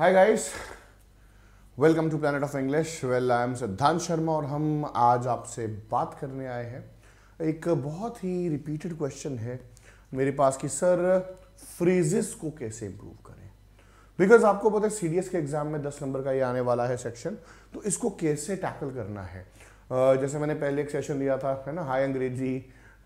Hi guys welcome to Planet of English well I am Siddhant Sharma और हम आज आपसे बात करने आए हैं। एक बहुत ही रिपीटेड क्वेश्चन है। मेरे पास कि सर फ्रीजेस को कैसे इंप्रूव करें? बिकॉज़ आपको पता है सीडीएस के एग्ज़ाम में 10 नंबर का ये आने वाला है सेक्शन तो इसको कैसे टैकल करना है? uh, जैसे मैंने पहले एक सेशन लिया था है ना? हाई अंग्रेज़ी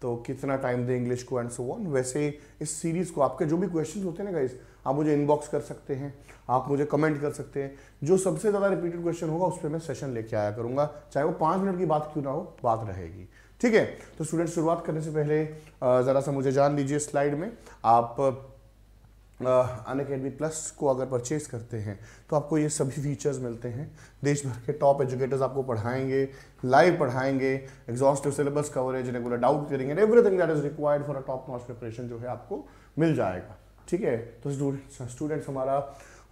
तो कितना टाइम दे इंग्लिश को एंड सो ऑन वैसे इस सीरीज़ को आपके जो भी क्वेश्चन होते हैं ना गाइस आप मुझे इनबॉक्स कर सकते हैं, आप मुझे कमेंट कर सकते हैं। जो सबसे ज़्यादा रिपीटेड क्वेश्चन होगा, उस पर मैं सेशन लेके आया करूँगा। चाहे वो पाँच मिनट की बात क्यों ना हो, बात रहेगी। ठीक है? तो स्टूडेंट शुरुआत करने से पहले ज़रा सा मुझे जान लीजिए स्लाइड में। आप अन अकेडमी प्लस को अगर परचेज करते हैं तो आपको ये सभी फीचर्स मिलते हैं। देश भर के टॉप एजुकेटर्स आपको पढ़ाएँगे लाइव पढ़ाएँगे exhaustive syllabus coverage regular doubt करेंगे everything that is required for a top notch preparation जो है आपको मिल जाएगा। ठीक है? तो स्टूडेंट्स हमारा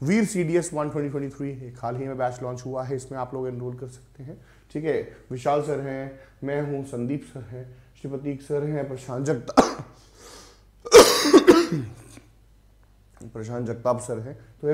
Veer C D S one twenty एक हाल ही में बैच लॉन्च हुआ है, इसमें आप लोग एनरोल कर सकते हैं। ठीक है? विशाल सर हैं, मैं हूँ संदीप सर हैं श्री प्रतीक सर हैं, प्रशांत जगता, प्रशांत जगताप सर हैं। तो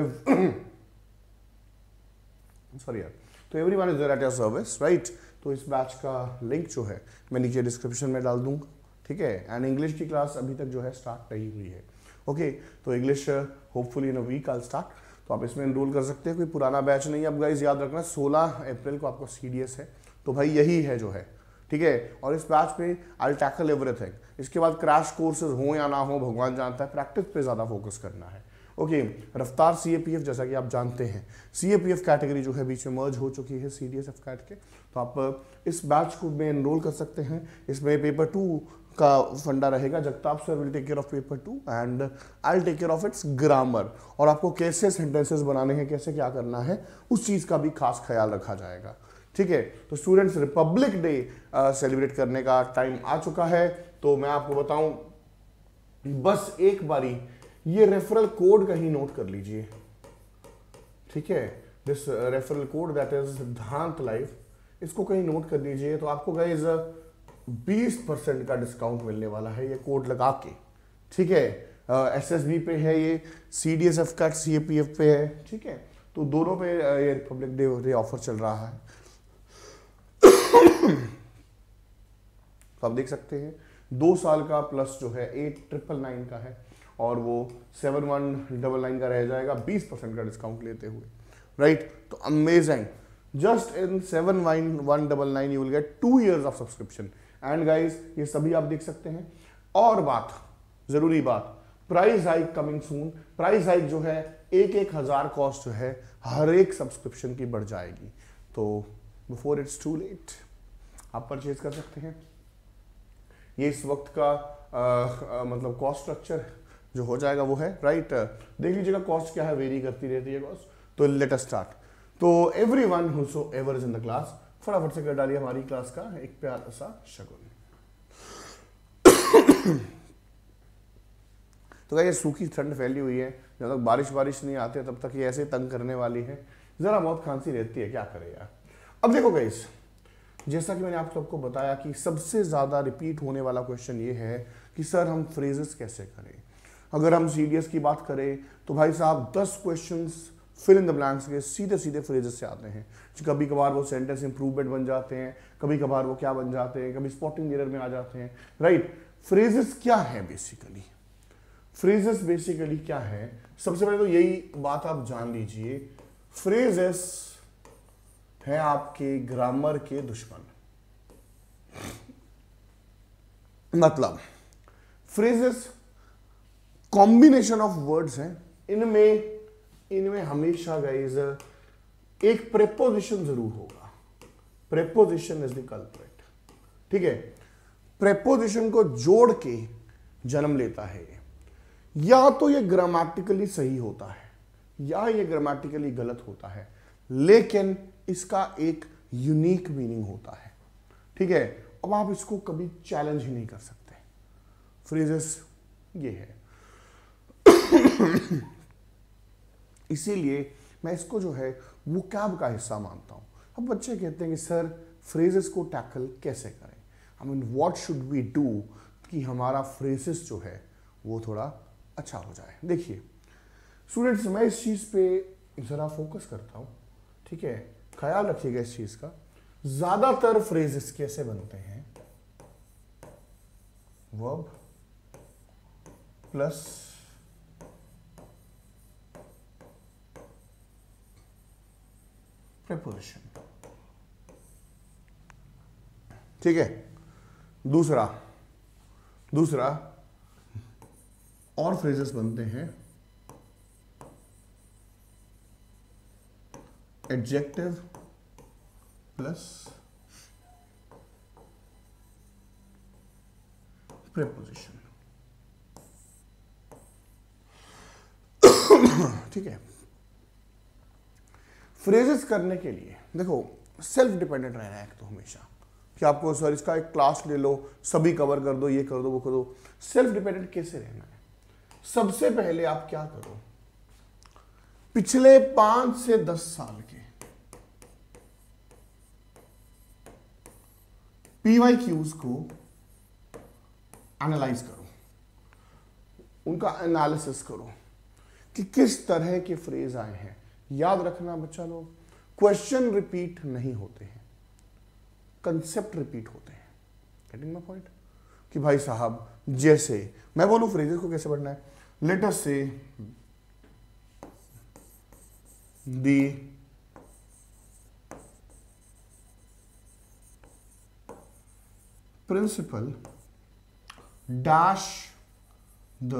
सॉरी यार तो every one is at your service right तो इस बैच का लिंक जो है, मैं नीचे डिस्क्रिप्शन में डाल दूँगा, ठीक है? एंड इंग्लिश की क्लास अभी तक जो है स्टार्ट नहीं हुई है। ओके तो English hopefully in a week I'll start तो आप इसमें इनरोल कर सकते हैं, कोई पुराना बैच नहीं है। अब गाइज़ याद रखना 16 अप्रैल को आपका सीडीएस है। तो भाई यही है जो है, ठीक है? और इस बैच में आई टैकल एवरीथिंग इसके बाद क्रैश कोर्सेज हो या ना हो, भगवान जानता है प्रैक्टिस पे ज़्यादा फोकस करना है। ओके रफ्तार सी जैसा कि आप जानते हैं। सीएपीएफ कैटेगरी जो है बीच में मर्ज हो चुकी है C D S AFCAT के। तो आप इस बैच को में एनरोल कर सकते हैं। इसमें पेपर टू का फंडा रहेगा, Jagtap sir will take care of paper two and I take care of its grammar और आपको कैसे सेंटेंसेस बनाने हैं, कैसे क्या करना है, उस चीज़ का भी खास ख्याल रखा जाएगा। ठीक है? तो स्टूडेंट्स रिपब्लिक डे सेलिब्रेट करने का टाइम आ चुका है। तो मैं आपको बताऊँ, बस एक बारी ये रेफरल कोड कहीं नोट कर लीजिए। ठीक है? This referral code that is Siddhant live इसको कहीं नोट कर लीजिए तो आपको गाइज़ बीस परसेंट का डिस्काउंट मिलने वाला है ये कोड लगा के। ठीक है? एस एस बी पे है ये सी डी एस एफ़ का सी ए पी है। ठीक है? तो दोनों पे ये रिपब्लिक डे डे ऑफ़र चल रहा है। तो आप देख सकते हैं, दो साल का प्लस जो है एट ट्रिपल नाइन का है। और वो सेवन वन डबल नाइन का रह जाएगा बीस परसेंट का डिस्काउंट लेते हुए। राइट तो amazing just in seven one one double nine you will get two years of subscription and guys ये सभी आप देख सकते हैं। और बात ज़रूरी बात price hike coming soon price hike जो है एक एक हज़ार कॉस्ट जो है हर एक सब्सक्रिप्शन की बढ़ जाएगी। तो बिफोर इट्स टू लेट आप परचेज कर सकते हैं। ये इस वक्त का आ, आ, मतलब कॉस्ट स्ट्रक्चर जो हो जाएगा वो है राइट देख लीजिएगा कॉस्ट क्या है वेरी करती रहती है कॉस्ट तो लेट स्टार्ट तो every one whoever is in the class फटाफट से कर डालिए हमारी क्लास का एक प्यार सा शगुन। तो क्या ये सूखी ठंड फैली हुई है? जब तक बारिश बारिश नहीं आती तब तक ये ऐसे तंग करने वाली है। ज़रा बहुत खांसी रहती है, क्या करे यार? अब देखो गाइस जैसा कि मैंने आप सबको बताया कि सबसे ज़्यादा रिपीट होने वाला क्वेश्चन ये है कि, सर, हम फ्रेजेस कैसे करें? अगर हम सीडीएस की बात करें तो भाई साहब, दस question fill in the blanks के सीधे सीधे फ्रेजेस से आते हैं। कभी कभार वो सेंटेंस इंप्रूवमेंट बन जाते हैं कभी कभार वो क्या बन जाते हैं, कभी स्पॉटिंग एरर में आ जाते हैं राइट फ्रेजेस क्या है बेसिकली फ्रेजेस बेसिकली क्या है? सबसे पहले तो यही बात आप जान लीजिए। फ्रेजेस है आपके ग्रामर के दुश्मन। मतलब फ्रेजेस कॉम्बिनेशन ऑफ़ वर्ड्स हैं। इनमें इनमें हमेशा गाइज़ एक प्रेपोजिशन ज़रूर होगा। प्रेपोजिशन इज़ द कल्प्रेट ठीक है? प्रेपोजिशन को जोड़ के जन्म लेता है। या तो ये ग्रामेटिकली सही होता है, या ये ग्रामेटिकली गलत होता है, लेकिन इसका एक यूनिक मीनिंग होता है। ठीक है? अब आप इसको कभी चैलेंज ही नहीं कर सकते। फ्रेजेस ये है। इसीलिए मैं इसको जो है, वो कैब का हिस्सा मानता हूँ। अब बच्चे कहते हैं कि, सर फ्रेजेस को टैकल कैसे करें? I mean what should we do कि हमारा फ्रेजेस जो है, वो थोड़ा अच्छा हो जाए? देखिए स्टूडेंट्स मैं इस चीज़ पे जरा फोकस करता हूँ, ठीक है? ख्याल रखिएगा इस चीज़ का। ज़्यादातर फ्रेजेस कैसे बनते हैं? Verb plus preposition. ठीक है? दूसरा दूसरा और फ्रेजेस बनते हैं। Adjective plus preposition. ठीक है? फ्रेजेस करने के लिए, देखो सेल्फ डिपेंडेंट रहना है एक तो हमेशा। कि आपको, सर, इसका एक क्लास ले लो, सभी कवर कर दो, ये कर दो, वो कर दो। सेल्फ डिपेंडेंट कैसे रहना है? सबसे पहले आप क्या करो? पिछले पाँच से दस साल के पीवाई क्यूज को एनालाइज करो। उनका एनालिसिस करो कि किस तरह के फ्रेज आए हैं। याद रखना बच्चा लोग क्वेश्चन रिपीट नहीं होते हैं। कंसेप्ट रिपीट होते हैं। गेटिंग माई पॉइंट कि भाई साहब, जैसे, मैं बोलूँ फ्रेजेस को कैसे पढ़ना है? लेटर से the principal dash the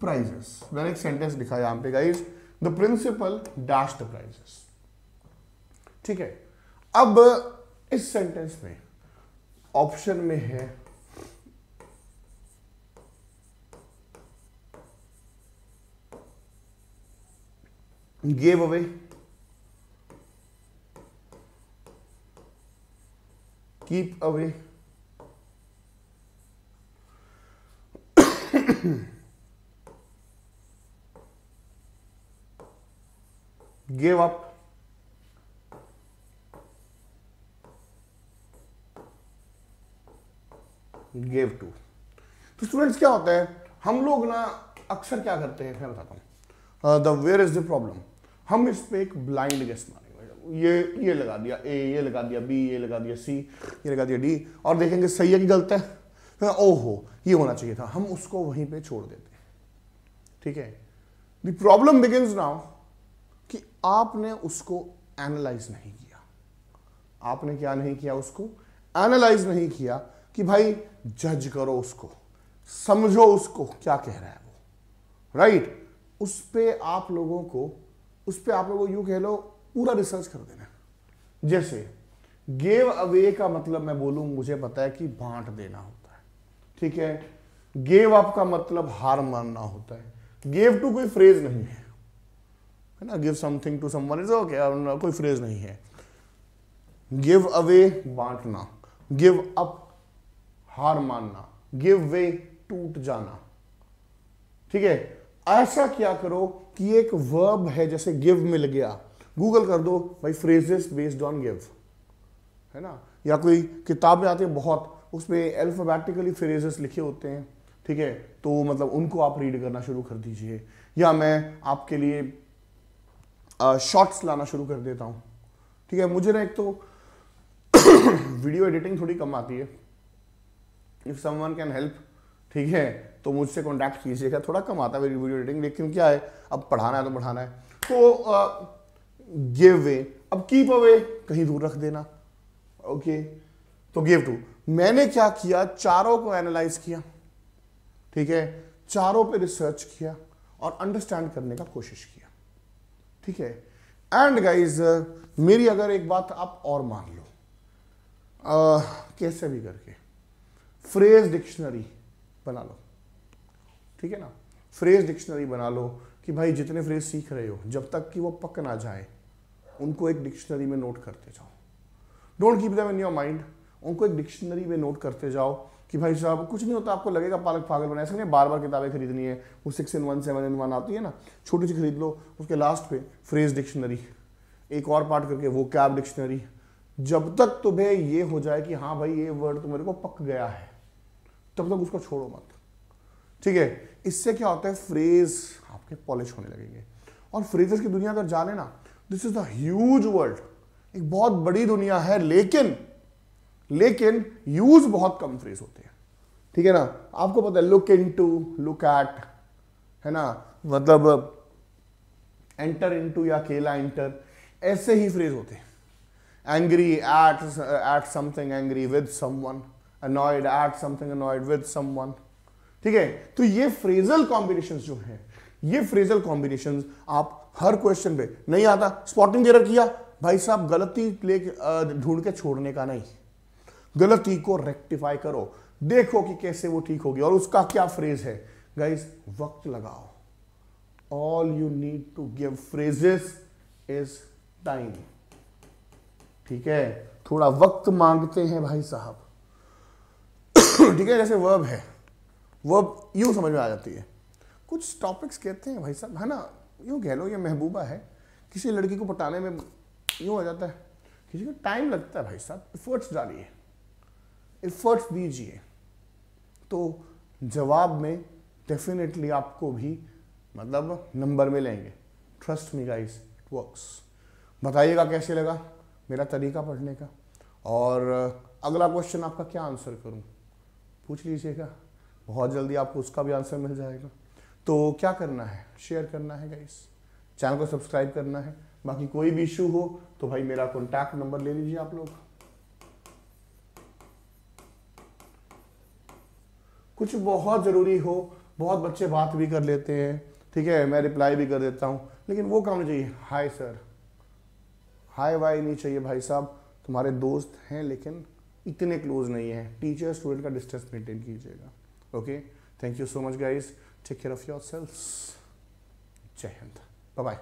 prizes मैंने एक सेंटेंस लिखा यहाँ पे guys the principal dash the prizes ठीक है? अब इस सेंटेंस में ऑप्शन में है gave away keep away give up. Gave to तो स्टूडेंट्स क्या होता है? हम लोग ना अक्सर क्या करते हैं? मैं बताता हूँ। The where is the problem हम इस पे एक ब्लाइंड गेस मारेंगे ये ये लगा दिया ए ये लगा दिया बी ये लगा दिया सी ये लगा दिया डी और देखेंगे सही है कि गलत है? ओहो, ये होना चाहिए था। हम उसको वहीं पे छोड़ देते हैं। ठीक है? द प्रॉब्लम बिगिंस नाउ आपने उसको एनालाइज नहीं किया। आपने क्या नहीं किया उसको? एनालाइज नहीं किया कि भाई जज करो उसको, समझो उसको, क्या कह रहा है वो? राइट उस पर आप लोगों को, उस पर आप लोगों यू कह लो, पूरा रिसर्च कर देना। जैसे गेव अवे का मतलब मैं बोलूँ, मुझे पता है कि बांट देना होता है। ठीक है? गेव अप का मतलब हार मानना होता है। गेव टू कोई फ्रेज नहीं है। है ना give something to someone is okay कोई फ्रेज नहीं है। गिव अवे बांटना गिव अप हार मानना गिव वे टूट जाना। ठीक है? ऐसा क्या करो कि एक वर्ब है, जैसे गिव मिल गया। गूगल कर दो, भाई फ्रेजेस बेस्ड ऑन गिव है ना? या कोई किताबें आती है बहुत, उसमें अल्फाबेटिकली फ्रेजेस लिखे होते हैं। ठीक है? तो मतलब उनको आप रीड करना शुरू कर दीजिए। या मैं आपके लिए शॉर्ट्स लाना शुरू कर देता हूँ। ठीक है, मुझे ना एक तो वीडियो एडिटिंग थोड़ी कम आती है। इफ़ समवन कैन हेल्प ठीक है तो मुझसे कॉन्टैक्ट कीजिएगा। थोड़ा कम आता है मेरी वीडियो एडिटिंग लेकिन क्या है, अब पढ़ाना है तो पढ़ाना है। तो गिव वे अब कीप अवे कहीं दूर रख देना। ओके तो गिव टू मैंने क्या किया, चारों को एनालाइज किया। ठीक है, चारों पे रिसर्च किया और अंडरस्टैंड करने का कोशिश किया। ठीक है? एंड गाइज़ मेरी अगर एक बात आप और मान लो। uh, कैसे भी करके। फ्रेज डिक्शनरी बना लो। ठीक है ना? फ्रेज डिक्शनरी बना लो कि भाई जितने फ्रेज सीख रहे हो जब तक कि वो पक ना जाए उनको एक डिक्शनरी में नोट करते जाओ। Don't keep them in your mind उनको एक डिक्शनरी में नोट करते जाओ कि भाई साहब, कुछ नहीं होता, आपको लगेगा पालक पागल बना। ऐसा नहीं बार बार किताबें खरीदनी है, वो six in one seven in one आती है ना, छोटी सी खरीद लो, उसके लास्ट पे फ्रेज डिक्शनरी एक और पार्ट करके वो कैब डिक्शनरी जब तक तुम्हें ये हो जाए कि हाँ भाई, ये वर्ड तो मेरे को पक गया है, तब तक उसको छोड़ो मत। ठीक है? इससे क्या होता है फ्रेज आपके पॉलिश होने लगेंगे। और फ्रेजेस की दुनिया अगर जाने ना this is the huge world एक बहुत बड़ी दुनिया है, लेकिन लेकिन यूज़ बहुत कम फ्रेज होते हैं। ठीक है ना? आपको पता है look into look at है ना? मतलब एंटर इन टू या केला इंटर ऐसे ही फ्रेज होते हैं। Angry at at something angry with someone annoyed at something annoyed with someone ठीक है? तो ये फ्रेजल कॉम्बिनेशंस जो हैं, ये फ्रेजल कॉम्बिनेशंस आप हर क्वेश्चन पे नहीं आता। स्पॉटिंग एरर किया, भाई साहब, गलती ले ढूंढ के छोड़ने का नहीं। गलती को रेक्टिफाई करो। देखो कि कैसे वो ठीक होगी। और उसका क्या फ्रेज है? गाइस वक्त लगाओ। All you need to give phrases is time ठीक है? थोड़ा वक्त मांगते हैं भाई साहब। ठीक है, जैसे वर्ब है। वर्ब यूँ समझ में आ जाती है। कुछ टॉपिक्स कहते हैं भाई साहब, है ना? यूँ कह लो, ये महबूबा है। किसी लड़की को पटाने में यूँ हो जाता है। किसी को टाइम लगता है भाई साहब। इफर्ट्स डालिए। इफर्ट्स दीजिए तो जवाब में डेफिनेटली आपको भी मतलब नंबर मिलेंगे। Trust me guys it works बताइएगा कैसे लगा? मेरा तरीका पढ़ने का। और अगला क्वेश्चन आपका क्या आंसर करूँ? पूछ लीजिएगा। बहुत जल्दी आपको उसका भी आंसर मिल जाएगा। तो क्या करना है? शेयर करना है गाइस चैनल को सब्सक्राइब करना है। बाकी कोई भी इशू हो तो भाई मेरा कॉन्टैक्ट नंबर ले लीजिए आप लोग। कुछ बहुत ज़रूरी हो, बहुत बच्चे बात भी कर लेते हैं, ठीक है, मैं रिप्लाई भी कर देता हूँ, लेकिन वो काम नहीं चाहिए। हाय सर हाय वाई नहीं चाहिए भाई साहब? तुम्हारे दोस्त हैं, लेकिन इतने क्लोज नहीं है। टीचर स्टूडेंट का डिस्टेंस मेंटेन कीजिएगा okay thank you so much guys take care of yourself जय हिंद. बाय